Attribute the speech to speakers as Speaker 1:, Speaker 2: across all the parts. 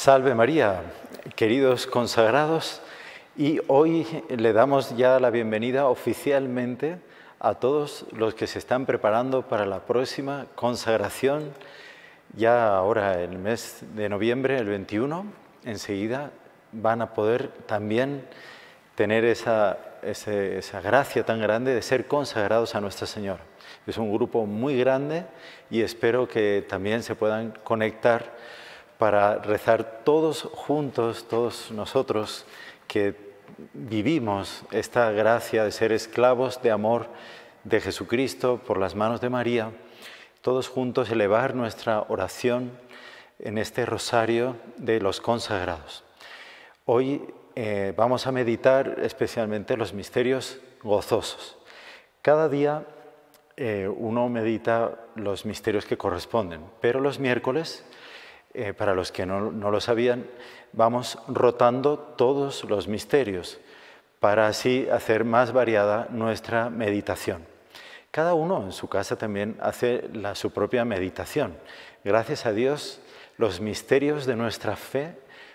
Speaker 1: Salve María, queridos consagrados, y hoy le damos ya la bienvenida oficialmente a todos los que se están preparando para la próxima consagración, ya ahora el mes de noviembre, el 21, enseguida van a poder también tener esa, esa gracia tan grande de ser consagrados a Nuestra Señora. Es un grupo muy grande y espero que también se puedan conectar para rezar todos juntos, todos nosotros que vivimos esta gracia de ser esclavos de amor de Jesucristo por las manos de María, todos juntos elevar nuestra oración en este rosario de los consagrados. Hoy eh, vamos a meditar especialmente los misterios gozosos. Cada día eh, uno medita los misterios que corresponden, pero los miércoles eh, para los que no, lo sabían, vamos rotando todos los misterios para así hacer más variada nuestra meditación. Cada uno en su casa también hace su propia meditación. Gracias a Dios, los misterios de nuestra fe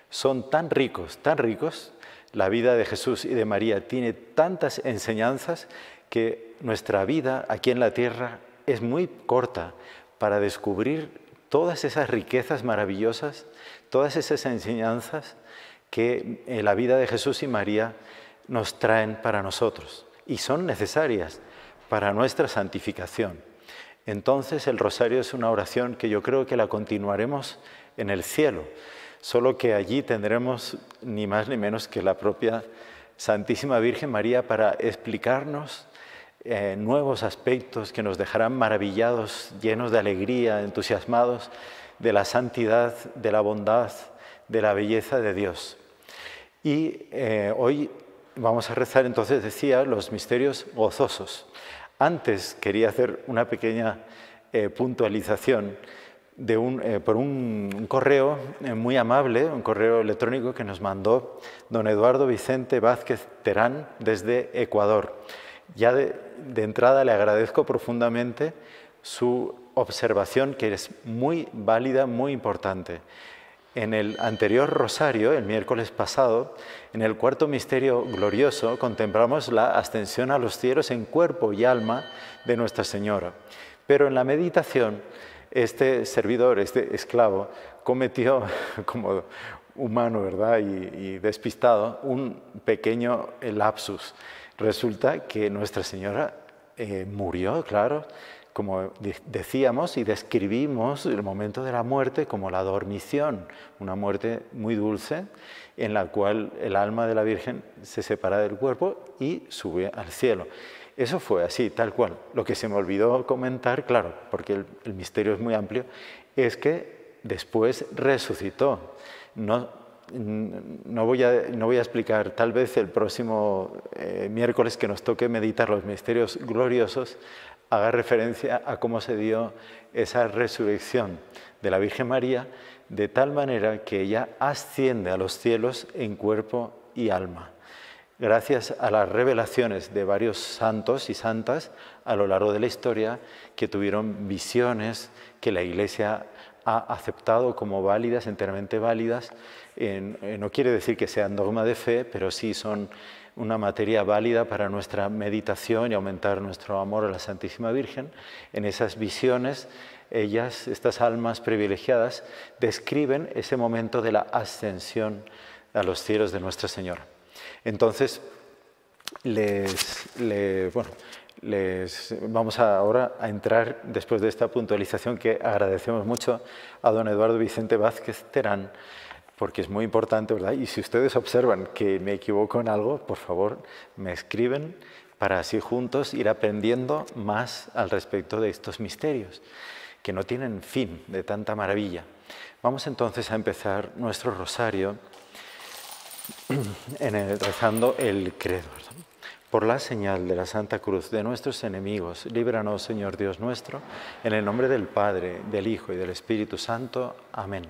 Speaker 1: son tan ricos, tan ricos. La vida de Jesús y de María tiene tantas enseñanzas que nuestra vida aquí en la tierra es muy corta para descubrir todas esas riquezas maravillosas, todas esas enseñanzas que en la vida de Jesús y María nos traen para nosotros y son necesarias para nuestra santificación. Entonces el rosario es una oración que yo creo que la continuaremos en el cielo, solo que allí tendremos ni más ni menos que la propia Santísima Virgen María para explicarnos eh, nuevos aspectos que nos dejarán maravillados, llenos de alegría, entusiasmados de la santidad, de la bondad, de la belleza de Dios. Y eh, hoy vamos a rezar entonces, decía, los misterios gozosos. Antes quería hacer una pequeña eh, puntualización de un, por un correo muy amable, un correo electrónico que nos mandó don Eduardo Vicente Vázquez Terán desde Ecuador. Ya de, entrada le agradezco profundamente su observación, que es muy válida, muy importante. En el anterior rosario, el miércoles pasado, en el cuarto misterio glorioso, contemplamos la ascensión a los cielos en cuerpo y alma de Nuestra Señora. Pero en la meditación, este servidor, este esclavo, cometió, como humano, ¿verdad? Y, y despistado, un pequeño lapsus Resulta que Nuestra Señora eh, murió, claro, como decíamos y describimos el momento de la muerte como la dormición, una muerte muy dulce en la cual el alma de la Virgen se separa del cuerpo y sube al cielo. Eso fue así, tal cual. Lo que se me olvidó comentar, claro, porque el, el misterio es muy amplio, es que después resucitó. No, no voy, a, no voy a explicar, tal vez el próximo eh, miércoles que nos toque meditar los misterios gloriosos, haga referencia a cómo se dio esa resurrección de la Virgen María, de tal manera que ella asciende a los cielos en cuerpo y alma, gracias a las revelaciones de varios santos y santas a lo largo de la historia que tuvieron visiones que la Iglesia ha aceptado como válidas, enteramente válidas. Eh, no quiere decir que sean dogma de fe, pero sí son una materia válida para nuestra meditación y aumentar nuestro amor a la Santísima Virgen. En esas visiones, ellas, estas almas privilegiadas, describen ese momento de la ascensión a los cielos de Nuestra Señora. Entonces, les, bueno, les vamos ahora a entrar, después de esta puntualización que agradecemos mucho a don Eduardo Vicente Vázquez Terán, porque es muy importante, ¿verdad? Y si ustedes observan que me equivoco en algo, por favor, me escriben para así juntos ir aprendiendo más al respecto de estos misterios, que no tienen fin de tanta maravilla. Vamos entonces a empezar nuestro rosario en rezando el credo. Por la señal de la Santa Cruz de nuestros enemigos, líbranos, Señor Dios nuestro, en el nombre del Padre, del Hijo y del Espíritu Santo. Amén.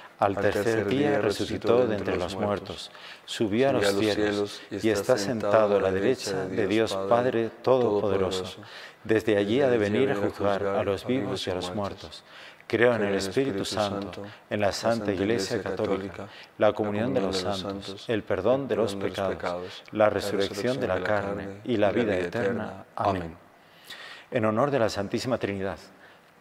Speaker 1: al tercer día resucitó de entre los muertos, subió a los cielos y está sentado a la derecha de Dios Padre Todopoderoso. Desde allí ha de venir a juzgar a los vivos y a los muertos. Creo en el Espíritu Santo, en la Santa Iglesia Católica, la comunión de los santos, el perdón de los pecados, la resurrección de la carne y la vida eterna. Amén. En honor de la Santísima Trinidad,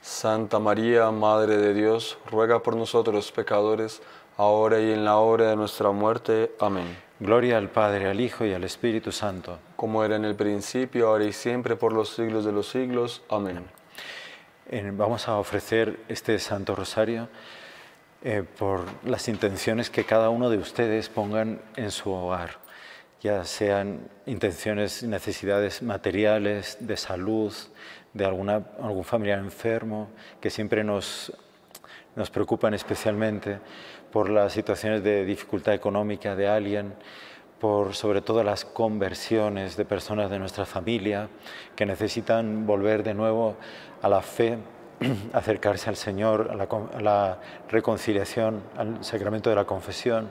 Speaker 2: Santa María, Madre de Dios, ruega por nosotros pecadores, ahora y en la hora de nuestra muerte. Amén.
Speaker 1: Gloria al Padre, al Hijo y al Espíritu Santo.
Speaker 2: Como era en el principio, ahora y siempre, por los siglos de los siglos. Amén.
Speaker 1: Vamos a ofrecer este Santo Rosario eh, por las intenciones que cada uno de ustedes pongan en su hogar, ya sean intenciones, necesidades materiales, de salud, de alguna, algún familiar enfermo, que siempre nos, nos preocupan especialmente por las situaciones de dificultad económica de alguien, por sobre todo las conversiones de personas de nuestra familia que necesitan volver de nuevo a la fe, acercarse al Señor, a la, a la reconciliación, al sacramento de la confesión,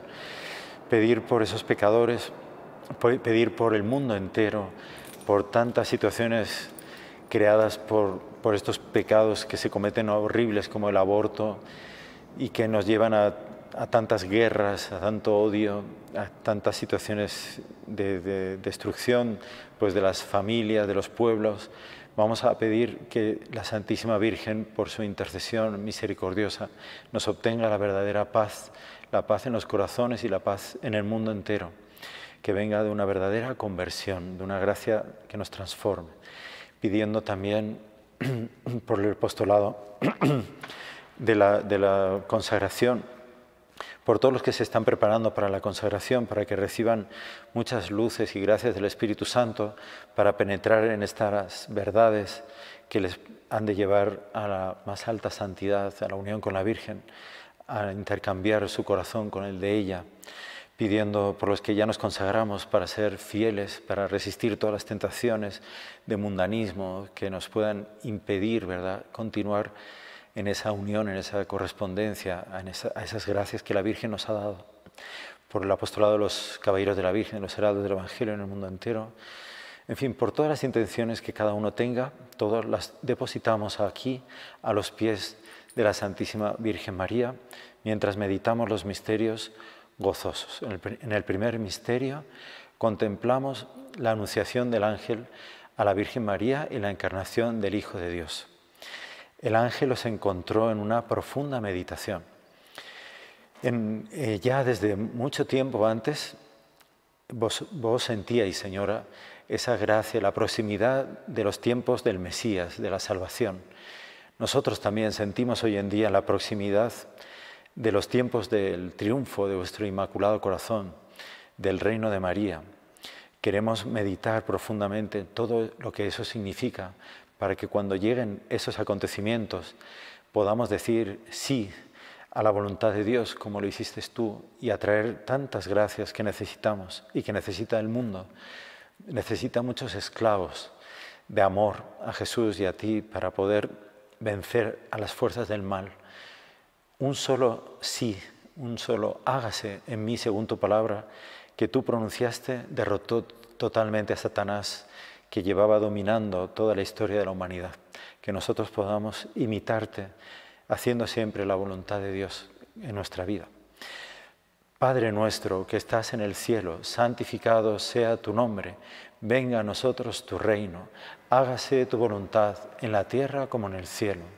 Speaker 1: pedir por esos pecadores, pedir por el mundo entero, por tantas situaciones creadas por, por estos pecados que se cometen horribles como el aborto y que nos llevan a a tantas guerras, a tanto odio, a tantas situaciones de, destrucción pues de las familias, de los pueblos, vamos a pedir que la Santísima Virgen, por su intercesión misericordiosa, nos obtenga la verdadera paz, la paz en los corazones y la paz en el mundo entero, que venga de una verdadera conversión, de una gracia que nos transforme, pidiendo también por el apostolado de la, de la consagración por todos los que se están preparando para la consagración, para que reciban muchas luces y gracias del Espíritu Santo para penetrar en estas verdades que les han de llevar a la más alta santidad, a la unión con la Virgen, a intercambiar su corazón con el de ella, pidiendo por los que ya nos consagramos para ser fieles, para resistir todas las tentaciones de mundanismo que nos puedan impedir, ¿verdad?, continuar en esa unión, en esa correspondencia, a esas gracias que la Virgen nos ha dado. Por el apostolado de los caballeros de la Virgen, los heraldos del Evangelio en el mundo entero. En fin, por todas las intenciones que cada uno tenga, todas las depositamos aquí, a los pies de la Santísima Virgen María, mientras meditamos los misterios gozosos. En el primer misterio contemplamos la anunciación del ángel a la Virgen María y la encarnación del Hijo de Dios el ángel los encontró en una profunda meditación. Eh, ya desde mucho tiempo antes, vos, vos sentíais, Señora, esa gracia, la proximidad de los tiempos del Mesías, de la salvación. Nosotros también sentimos hoy en día la proximidad de los tiempos del triunfo de vuestro Inmaculado Corazón, del reino de María. Queremos meditar profundamente todo lo que eso significa para que cuando lleguen esos acontecimientos podamos decir sí a la voluntad de Dios como lo hiciste tú y a traer tantas gracias que necesitamos y que necesita el mundo. Necesita muchos esclavos de amor a Jesús y a ti para poder vencer a las fuerzas del mal. Un solo sí, un solo hágase en mí según tu palabra que tú pronunciaste derrotó totalmente a Satanás que llevaba dominando toda la historia de la humanidad. Que nosotros podamos imitarte haciendo siempre la voluntad de Dios en nuestra vida. Padre nuestro que estás en el cielo, santificado sea tu nombre, venga a nosotros tu reino, hágase tu voluntad en la tierra como en el cielo.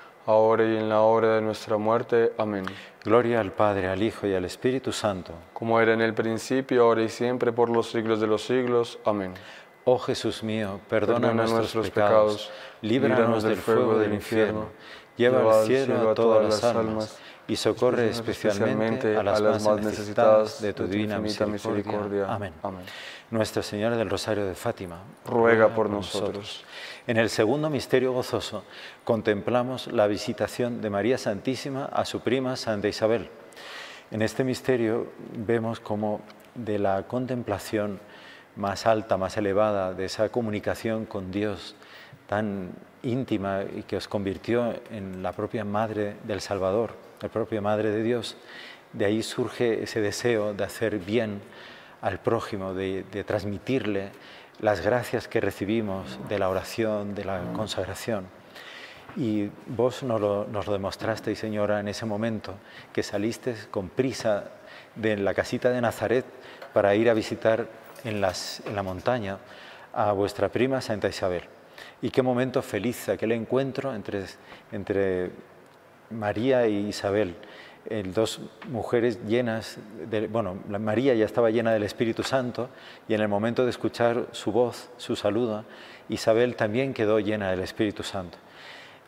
Speaker 2: ahora y en la hora de nuestra muerte. Amén.
Speaker 1: Gloria al Padre, al Hijo y al Espíritu Santo.
Speaker 2: Como era en el principio, ahora y siempre, por los siglos de los siglos. Amén.
Speaker 1: Oh Jesús mío, perdona, nuestros, pecados, líbranos del fuego del infierno, lleva al cielo a todas las almas y socorre especialmente a las más necesitadas de tu divina misericordia. Amén. Nuestra Señora del Rosario de Fátima,
Speaker 2: ruega por nosotros.
Speaker 1: En el segundo misterio gozoso contemplamos la visitación de María Santísima a su prima Santa Isabel. En este misterio vemos como de la contemplación más alta, más elevada, de esa comunicación con Dios tan íntima y que os convirtió en la propia Madre del Salvador, la propia Madre de Dios, de ahí surge ese deseo de hacer bien al prójimo, de, de transmitirle las gracias que recibimos de la oración, de la consagración. Y vos nos lo, nos lo demostrasteis, Señora, en ese momento, que saliste con prisa de la casita de Nazaret para ir a visitar en, la montaña a vuestra prima Santa Isabel. Y qué momento feliz aquel encuentro entre, entre María y Isabel, eh, dos mujeres llenas, de, bueno, María ya estaba llena del Espíritu Santo y en el momento de escuchar su voz, su saludo, Isabel también quedó llena del Espíritu Santo.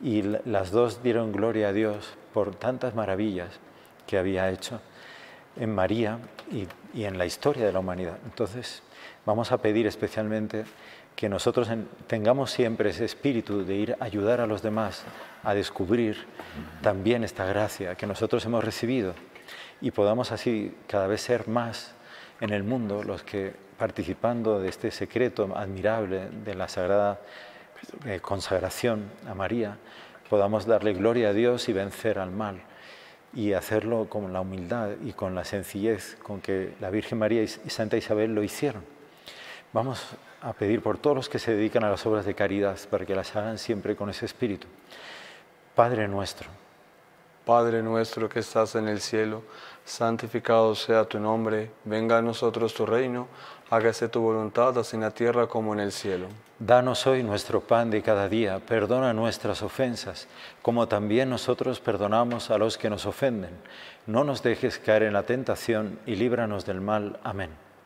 Speaker 1: Y las dos dieron gloria a Dios por tantas maravillas que había hecho en María y, y en la historia de la humanidad. Entonces, vamos a pedir especialmente que nosotros tengamos siempre ese espíritu de ir a ayudar a los demás a descubrir también esta gracia que nosotros hemos recibido y podamos así cada vez ser más en el mundo los que participando de este secreto admirable de la sagrada eh, consagración a María, podamos darle gloria a Dios y vencer al mal y hacerlo con la humildad y con la sencillez con que la Virgen María y Santa Isabel lo hicieron. Vamos a pedir por todos los que se dedican a las obras de caridad para que las hagan siempre con ese espíritu. Padre nuestro.
Speaker 2: Padre nuestro que estás en el cielo, santificado sea tu nombre, venga a nosotros tu reino, hágase tu voluntad así en la tierra como en el cielo.
Speaker 1: Danos hoy nuestro pan de cada día, perdona nuestras ofensas, como también nosotros perdonamos a los que nos ofenden. No nos dejes caer en la tentación y líbranos del mal. Amén.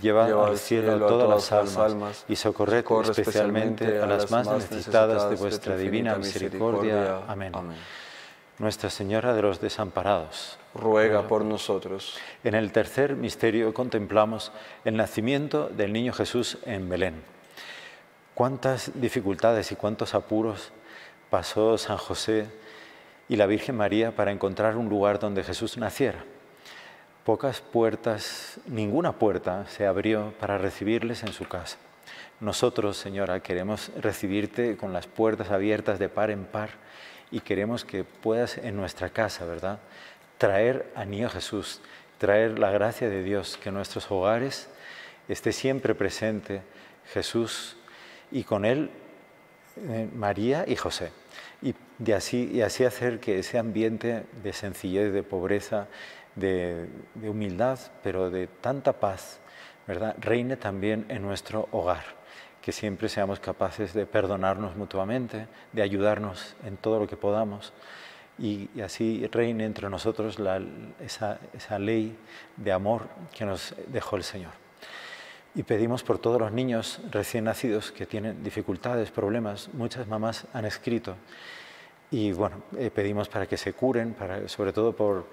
Speaker 1: lleva al cielo, a todas, las almas, y socorred especialmente a las más necesitadas de vuestra divina misericordia. Amén. Nuestra Señora de los Desamparados,
Speaker 2: ruega por nosotros.
Speaker 1: En el tercer misterio contemplamos el nacimiento del niño Jesús en Belén. Cuántas dificultades y cuántos apuros pasó San José y la Virgen María para encontrar un lugar donde Jesús naciera. Pocas puertas, ninguna puerta se abrió para recibirles en su casa. Nosotros, Señora, queremos recibirte con las puertas abiertas de par en par y queremos que puedas en nuestra casa, ¿verdad? Traer a Niño Jesús, traer la gracia de Dios, que en nuestros hogares esté siempre presente Jesús y con él eh, María y José. Y, de así, y así hacer que ese ambiente de sencillez, de pobreza, de, humildad, pero de tanta paz, ¿verdad? reine también en nuestro hogar que siempre seamos capaces de perdonarnos mutuamente, de ayudarnos en todo lo que podamos y, así reine entre nosotros esa, esa ley de amor que nos dejó el Señor. Y pedimos por todos los niños recién nacidos que tienen dificultades, problemas. Muchas mamás han escrito. Y bueno, eh, pedimos para que se curen, para, sobre todo por,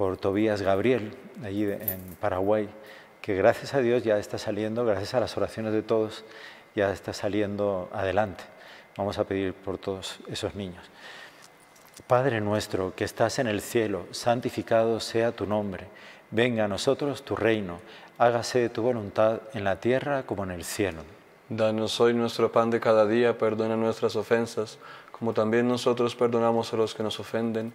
Speaker 1: por Tobías Gabriel, allí en Paraguay, que gracias a Dios ya está saliendo, gracias a las oraciones de todos, ya está saliendo adelante. Vamos a pedir por todos esos niños. Padre nuestro que estás en el cielo, santificado sea tu nombre. Venga a nosotros tu reino. Hágase tu voluntad en la tierra como en el cielo.
Speaker 2: Danos hoy nuestro pan de cada día, perdona nuestras ofensas, como también nosotros perdonamos a los que nos ofenden.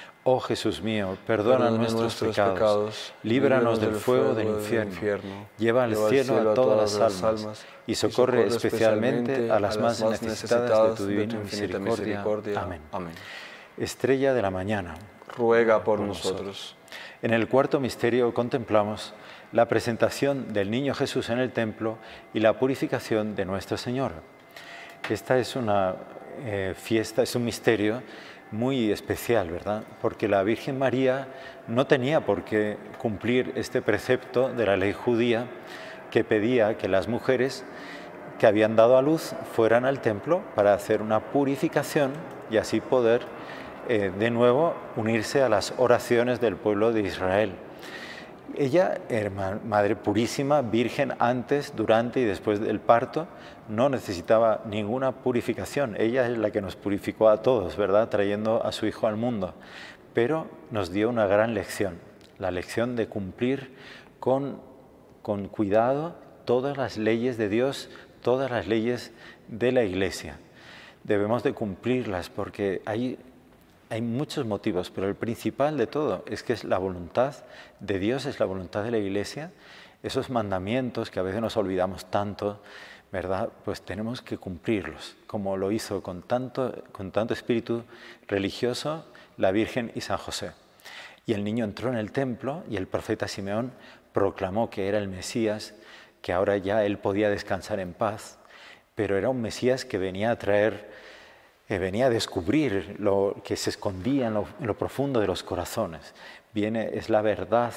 Speaker 1: Oh Jesús mío, perdona, nuestros, pecados, líbranos del fuego del infierno, lleva al cielo, a todas, las almas, y socorre, especialmente a las más necesitadas, de tu divina misericordia. Amén. Estrella de la mañana,
Speaker 2: ruega por, nosotros.
Speaker 1: En el cuarto misterio contemplamos la presentación del niño Jesús en el templo y la purificación de nuestro Señor. Esta es una eh, fiesta, es un misterio muy especial, ¿verdad? Porque la Virgen María no tenía por qué cumplir este precepto de la ley judía que pedía que las mujeres que habían dado a luz fueran al templo para hacer una purificación y así poder eh, de nuevo unirse a las oraciones del pueblo de Israel. Ella madre purísima, virgen antes, durante y después del parto, no necesitaba ninguna purificación. Ella es la que nos purificó a todos, ¿verdad? Trayendo a su hijo al mundo. Pero nos dio una gran lección, la lección de cumplir con, con cuidado todas las leyes de Dios, todas las leyes de la Iglesia. Debemos de cumplirlas porque hay hay muchos motivos, pero el principal de todo es que es la voluntad de Dios, es la voluntad de la Iglesia, esos mandamientos que a veces nos olvidamos tanto, ¿verdad? Pues tenemos que cumplirlos, como lo hizo con tanto, con tanto espíritu religioso la Virgen y San José. Y el niño entró en el templo y el profeta Simeón proclamó que era el Mesías, que ahora ya él podía descansar en paz, pero era un Mesías que venía a traer venía a descubrir lo que se escondía en lo, profundo de los corazones. Viene, es la verdad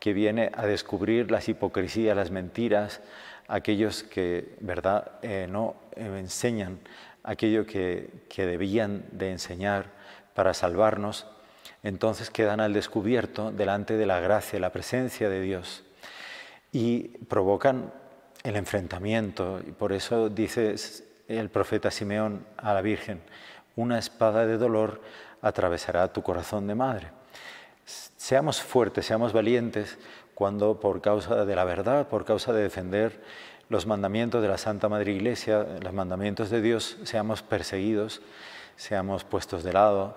Speaker 1: que viene a descubrir las hipocresías, las mentiras, aquellos que verdad eh, no eh, enseñan aquello que, que debían de enseñar para salvarnos, entonces quedan al descubierto delante de la gracia, la presencia de Dios y provocan el enfrentamiento. Y por eso dice el profeta Simeón a la Virgen, una espada de dolor atravesará tu corazón de madre. Seamos fuertes, seamos valientes cuando por causa de la verdad, por causa de defender los mandamientos de la Santa Madre Iglesia, los mandamientos de Dios, seamos perseguidos, seamos puestos de lado.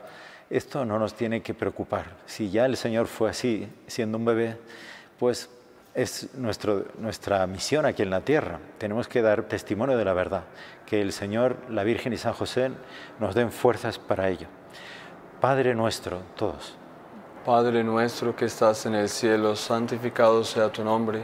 Speaker 1: Esto no nos tiene que preocupar. Si ya el Señor fue así, siendo un bebé, pues es nuestra misión aquí en la tierra. Tenemos que dar testimonio de la verdad, que el Señor, la Virgen y San José nos den fuerzas para ello. Padre nuestro, todos.
Speaker 2: Padre nuestro que estás en el cielo, santificado sea tu nombre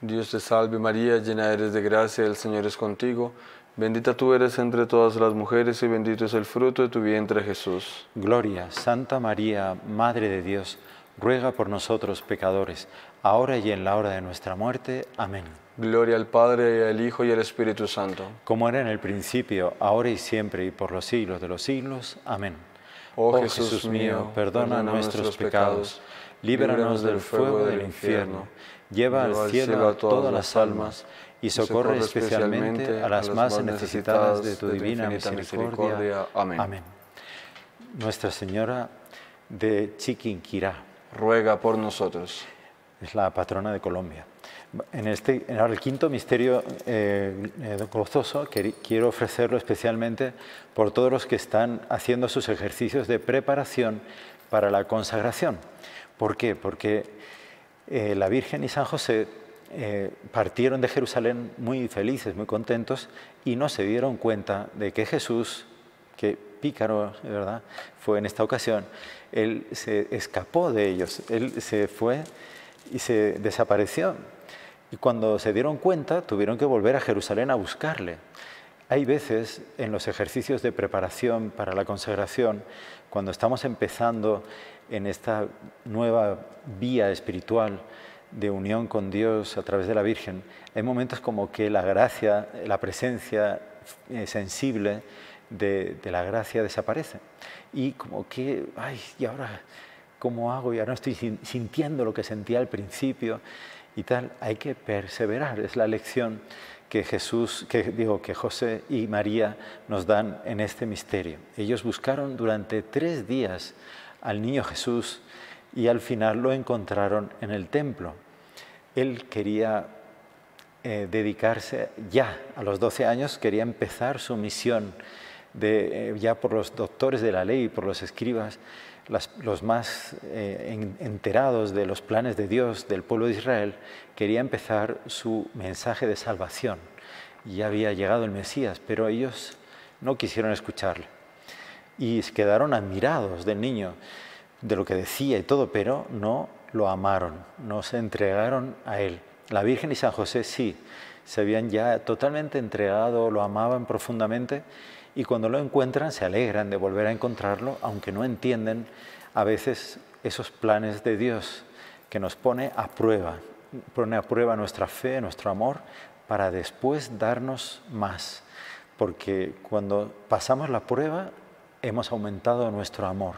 Speaker 2: Dios te salve María, llena eres de gracia, el Señor es contigo. Bendita tú eres entre todas las mujeres y bendito es el fruto de tu vientre Jesús.
Speaker 1: Gloria, Santa María, Madre de Dios, ruega por nosotros pecadores, ahora y en la hora de nuestra muerte. Amén.
Speaker 2: Gloria al Padre, y al Hijo, y al Espíritu Santo.
Speaker 1: Como era en el principio, ahora y siempre, y por los siglos de los siglos. Amén.
Speaker 2: Oh Jesús mío, perdona nuestros pecados, líbranos del fuego del infierno,
Speaker 1: lleva al cielo a todas las almas, y socorre especialmente a las más necesitadas de tu divina misericordia.
Speaker 2: Amén.
Speaker 1: Amén. Nuestra Señora de Chiquinquirá
Speaker 2: Ruega por nosotros.
Speaker 1: es la patrona de Colombia. En, este, en el quinto misterio eh, eh, gozoso quiero ofrecerlo especialmente por todos los que están haciendo sus ejercicios de preparación para la consagración. ¿Por qué? Porque eh, la Virgen y San José eh, partieron de Jerusalén muy felices, muy contentos, y no se dieron cuenta de que Jesús, que pícaro, ¿verdad? Fue en esta ocasión, él se escapó de ellos, él se fue y se desapareció. Y cuando se dieron cuenta, tuvieron que volver a Jerusalén a buscarle. Hay veces en los ejercicios de preparación para la consagración, cuando estamos empezando en esta nueva vía espiritual de unión con Dios a través de la Virgen, hay momentos como que la gracia, la presencia eh, sensible de, la gracia desaparece. Y como que, ay, ¿y ahora cómo hago? Y ahora no estoy sin- sintiendo lo que sentía al principio y tal. Hay que perseverar, es la lección que Jesús, que que José y María nos dan en este misterio. Ellos buscaron durante tres días al niño Jesús y al final lo encontraron en el templo. Él quería eh, dedicarse ya a los 12 años, quería empezar su misión de, eh, ya por los doctores de la ley, por los escribas, los más eh, en- enterados de los planes de Dios, del pueblo de Israel, quería empezar su mensaje de salvación. Ya había llegado el Mesías, pero ellos no quisieron escucharle y quedaron admirados del niño, de lo que decía y todo, pero no lo amaron, no se entregaron a él. La Virgen y San José sí, se habían ya totalmente entregado, lo amaban profundamente y cuando lo encuentran se alegran de volver a encontrarlo, aunque no entienden a veces esos planes de Dios que nos pone a prueba, pone a prueba nuestra fe, nuestro amor, para después darnos más. Porque cuando pasamos la prueba, hemos aumentado nuestro amor.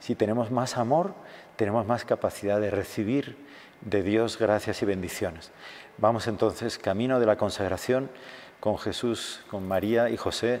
Speaker 1: Si tenemos más amor, tenemos más capacidad de recibir de Dios gracias y bendiciones. Vamos entonces camino de la consagración con Jesús, con María y José,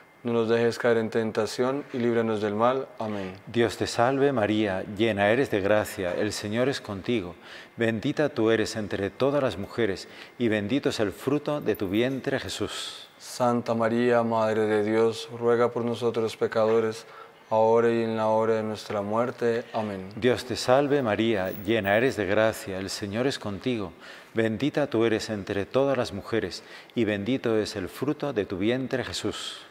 Speaker 2: No nos dejes caer en tentación y líbranos del mal. Amén.
Speaker 1: Dios te salve María, llena eres de gracia, el Señor es contigo, bendita tú eres entre todas las mujeres y bendito es el fruto de tu vientre Jesús.
Speaker 2: Santa María, Madre de Dios, ruega por nosotros pecadores, ahora y en la hora de nuestra muerte. Amén.
Speaker 1: Dios te salve María, llena eres de gracia, el Señor es contigo, bendita tú eres entre todas las mujeres y bendito es el fruto de tu vientre Jesús.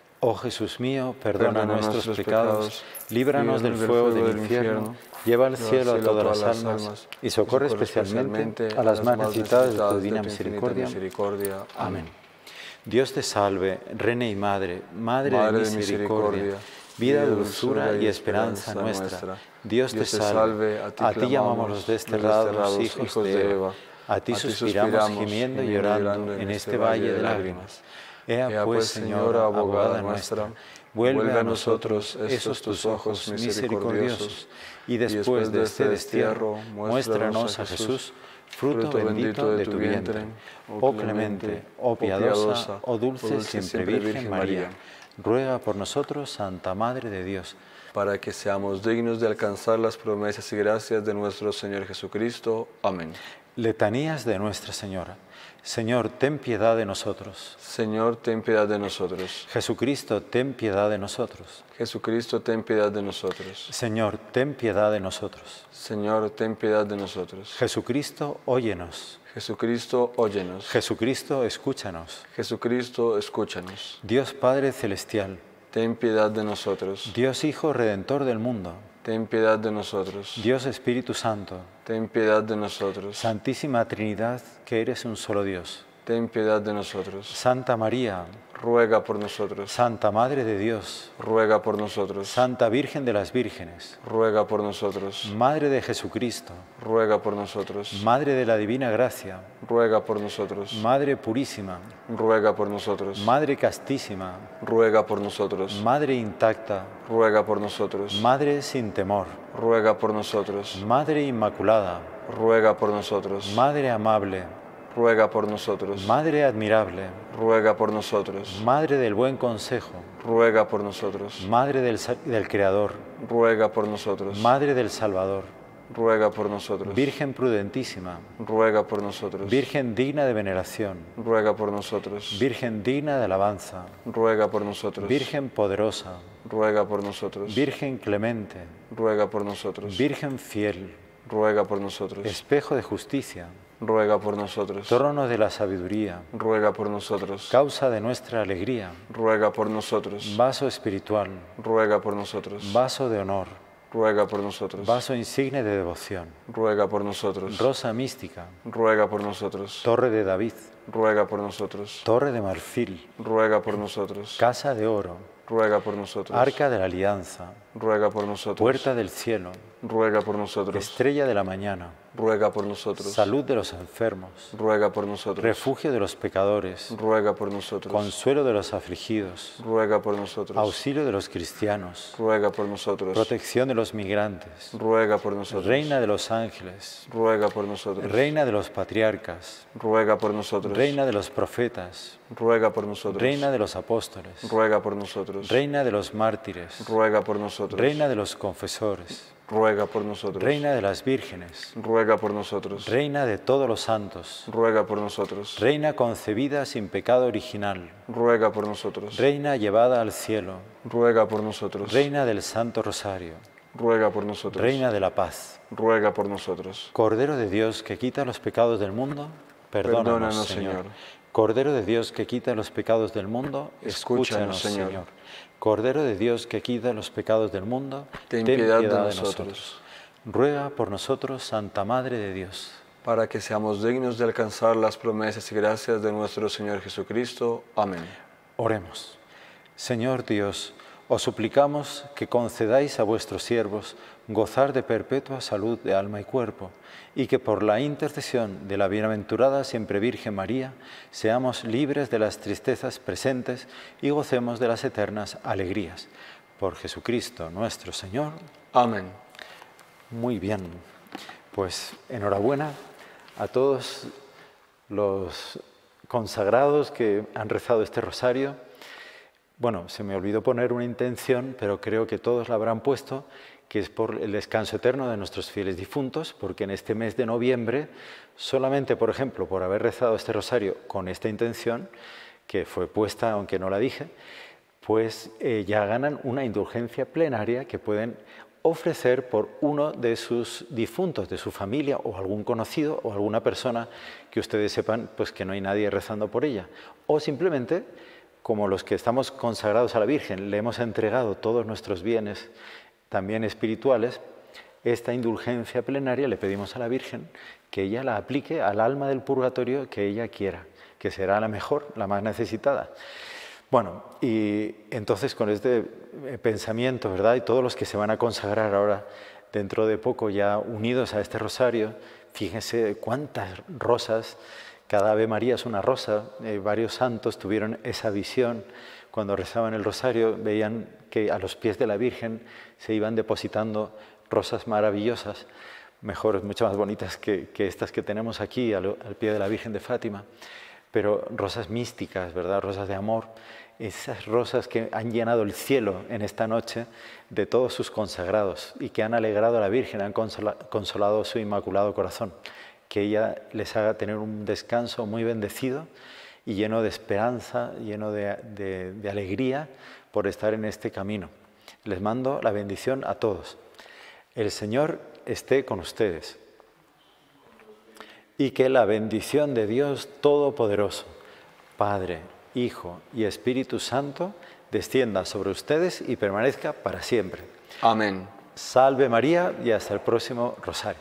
Speaker 1: Oh Jesús mío, perdona, nuestros, pecados, líbranos del fuego del infierno, lleva al cielo a todas las almas y socorre especialmente a las más necesitadas de tu divina misericordia. Amén. Dios te salve, Reina y Madre, Madre, de misericordia, vida, dulzura y esperanza nuestra. Dios te salve, a ti llamamos los desterrados, los hijos de Eva, a ti suspiramos gimiendo y llorando en este valle de lágrimas. Ea pues, Señora, abogada nuestra, vuelve a nosotros esos tus ojos misericordiosos, y después de este, este destierro, muéstranos a Jesús, fruto bendito de tu vientre, oh clemente, oh piadosa, oh dulce siempre Virgen María. Ruega por nosotros, Santa Madre de Dios,
Speaker 2: para que seamos dignos de alcanzar las promesas y gracias de nuestro Señor Jesucristo. Amén.
Speaker 1: Letanías de Nuestra Señora. Señor, ten piedad de nosotros.
Speaker 2: Señor, ten piedad de nosotros.
Speaker 1: Jesucristo, ten piedad de nosotros.
Speaker 2: Jesucristo, ten piedad de nosotros.
Speaker 1: Señor, ten piedad de nosotros.
Speaker 2: Señor, ten piedad de nosotros.
Speaker 1: Jesucristo, óyenos.
Speaker 2: Jesucristo, óyenos.
Speaker 1: Jesucristo, escúchanos.
Speaker 2: Jesucristo, escúchanos.
Speaker 1: Dios Padre Celestial,
Speaker 2: ten piedad de nosotros.
Speaker 1: Dios Hijo Redentor del mundo,
Speaker 2: ten piedad de nosotros.
Speaker 1: Dios Espíritu Santo,
Speaker 2: ten piedad de nosotros.
Speaker 1: Santísima Trinidad, que eres un solo Dios.
Speaker 2: Ten piedad de nosotros.
Speaker 1: Santa María,
Speaker 2: ruega por nosotros.
Speaker 1: Santa Madre de Dios,
Speaker 2: ruega por nosotros.
Speaker 1: Santa Virgen de las Vírgenes,
Speaker 2: ruega por nosotros.
Speaker 1: Madre de Jesucristo,
Speaker 2: ruega por nosotros.
Speaker 1: Madre de la Divina Gracia,
Speaker 2: ruega por nosotros.
Speaker 1: Madre Purísima,
Speaker 2: ruega por nosotros.
Speaker 1: Madre Castísima,
Speaker 2: ruega por nosotros.
Speaker 1: Madre Intacta,
Speaker 2: ruega por nosotros.
Speaker 1: Madre sin temor,
Speaker 2: ruega por nosotros.
Speaker 1: Madre Inmaculada,
Speaker 2: ruega por nosotros.
Speaker 1: Madre amable,
Speaker 2: ruega por nosotros.
Speaker 1: Madre admirable,
Speaker 2: ruega por nosotros.
Speaker 1: Madre del buen consejo,
Speaker 2: ruega por nosotros.
Speaker 1: Madre del, del Creador,
Speaker 2: ruega por nosotros.
Speaker 1: Madre del Salvador,
Speaker 2: ruega por nosotros.
Speaker 1: Virgen prudentísima,
Speaker 2: ruega por nosotros.
Speaker 1: Virgen digna de veneración,
Speaker 2: ruega por nosotros.
Speaker 1: Virgen digna de alabanza,
Speaker 2: ruega por nosotros.
Speaker 1: Virgen poderosa,
Speaker 2: ruega por nosotros.
Speaker 1: Virgen clemente,
Speaker 2: ruega por nosotros.
Speaker 1: Virgen fiel,
Speaker 2: ruega por nosotros.
Speaker 1: espejo de justicia,
Speaker 2: ruega por nosotros.
Speaker 1: trono de la sabiduría,
Speaker 2: ruega por nosotros.
Speaker 1: causa de nuestra alegría,
Speaker 2: ruega por nosotros.
Speaker 1: vaso espiritual,
Speaker 2: ruega por nosotros.
Speaker 1: vaso de honor,
Speaker 2: ruega por nosotros.
Speaker 1: vaso insigne de devoción,
Speaker 2: ruega por nosotros.
Speaker 1: rosa mística,
Speaker 2: ruega por nosotros.
Speaker 1: torre de David,
Speaker 2: ruega por nosotros.
Speaker 1: torre de marfil,
Speaker 2: ruega por nosotros.
Speaker 1: casa de oro,
Speaker 2: ruega por nosotros.
Speaker 1: arca de la alianza,
Speaker 2: ruega por nosotros.
Speaker 1: puerta del cielo,
Speaker 2: ruega por nosotros.
Speaker 1: estrella de la mañana,
Speaker 2: ruega por nosotros.
Speaker 1: salud de los enfermos,
Speaker 2: ruega por nosotros.
Speaker 1: refugio de los pecadores,
Speaker 2: ruega por nosotros.
Speaker 1: consuelo de los afligidos,
Speaker 2: ruega por nosotros.
Speaker 1: auxilio de los cristianos,
Speaker 2: ruega por nosotros.
Speaker 1: protección de los migrantes,
Speaker 2: ruega por nosotros.
Speaker 1: reina de los ángeles,
Speaker 2: ruega por nosotros.
Speaker 1: reina de los patriarcas,
Speaker 2: ruega por nosotros.
Speaker 1: reina de los profetas,
Speaker 2: ruega por nosotros.
Speaker 1: reina de los apóstoles,
Speaker 2: ruega por nosotros.
Speaker 1: reina de los mártires,
Speaker 2: ruega por nosotros.
Speaker 1: reina de los confesores,
Speaker 2: ruega por nosotros.
Speaker 1: reina de las vírgenes,
Speaker 2: ruega por nosotros.
Speaker 1: reina de todos los santos,
Speaker 2: ruega por nosotros.
Speaker 1: reina concebida sin pecado original,
Speaker 2: ruega por nosotros.
Speaker 1: reina llevada al cielo,
Speaker 2: ruega por nosotros.
Speaker 1: reina del Santo Rosario,
Speaker 2: ruega por nosotros.
Speaker 1: reina de la paz,
Speaker 2: ruega por nosotros.
Speaker 1: Cordero de Dios que quita los pecados del mundo, perdónanos,
Speaker 2: Perdónanos,
Speaker 1: Señor.
Speaker 2: Señor.
Speaker 1: Cordero de Dios que quita los pecados del mundo,
Speaker 2: Escúchanos,
Speaker 1: escúchanos,
Speaker 2: Señor.
Speaker 1: Señor. Cordero de Dios que quita los pecados del mundo,
Speaker 2: Ten piedad de nosotros.
Speaker 1: Ruega por nosotros, Santa Madre de Dios.
Speaker 2: para que seamos dignos de alcanzar las promesas y gracias de nuestro Señor Jesucristo. Amén.
Speaker 1: Oremos. Señor Dios, os suplicamos que concedáis a vuestros siervos gozar de perpetua salud de alma y cuerpo, y que por la intercesión de la bienaventurada siempre Virgen María seamos libres de las tristezas presentes y gocemos de las eternas alegrías. Por Jesucristo nuestro Señor.
Speaker 2: Amén.
Speaker 1: Muy bien, pues enhorabuena a todos los consagrados que han rezado este rosario. Bueno, se me olvidó poner una intención, pero creo que todos la habrán puesto, que es por el descanso eterno de nuestros fieles difuntos, porque en este mes de noviembre, solamente, por ejemplo, por haber rezado este rosario con esta intención, que fue puesta, aunque no la dije, pues eh, ya ganan una indulgencia plenaria que pueden ofrecer por uno de sus difuntos, de su familia o algún conocido o alguna persona que ustedes sepan pues que no hay nadie rezando por ella. O simplemente, como los que estamos consagrados a la Virgen, le hemos entregado todos nuestros bienes, también espirituales, esta indulgencia plenaria le pedimos a la Virgen que ella la aplique al alma del purgatorio que ella quiera, que será la mejor, la más necesitada. Bueno, y entonces con este eh, pensamiento, ¿verdad? Y todos los que se van a consagrar ahora dentro de poco ya unidos a este rosario, fíjense cuántas rosas, cada Ave María es una rosa, eh, varios santos tuvieron esa visión cuando rezaban el rosario, veían que a los pies de la Virgen se iban depositando rosas maravillosas, mejores, mucho más bonitas que, estas que tenemos aquí al, al pie de la Virgen de Fátima, pero rosas místicas, ¿verdad? Rosas de amor esas rosas que han llenado el cielo en esta noche de todos sus consagrados y que han alegrado a la Virgen, han consola- consolado su inmaculado corazón. Que ella les haga tener un descanso muy bendecido y lleno de esperanza, lleno de, de- de alegría por estar en este camino. Les mando la bendición a todos. El Señor esté con ustedes y que la bendición de Dios Todopoderoso, Padre, Hijo y Espíritu Santo, descienda sobre ustedes y permanezca para siempre.
Speaker 2: Amén.
Speaker 1: Salve María y hasta el próximo rosario.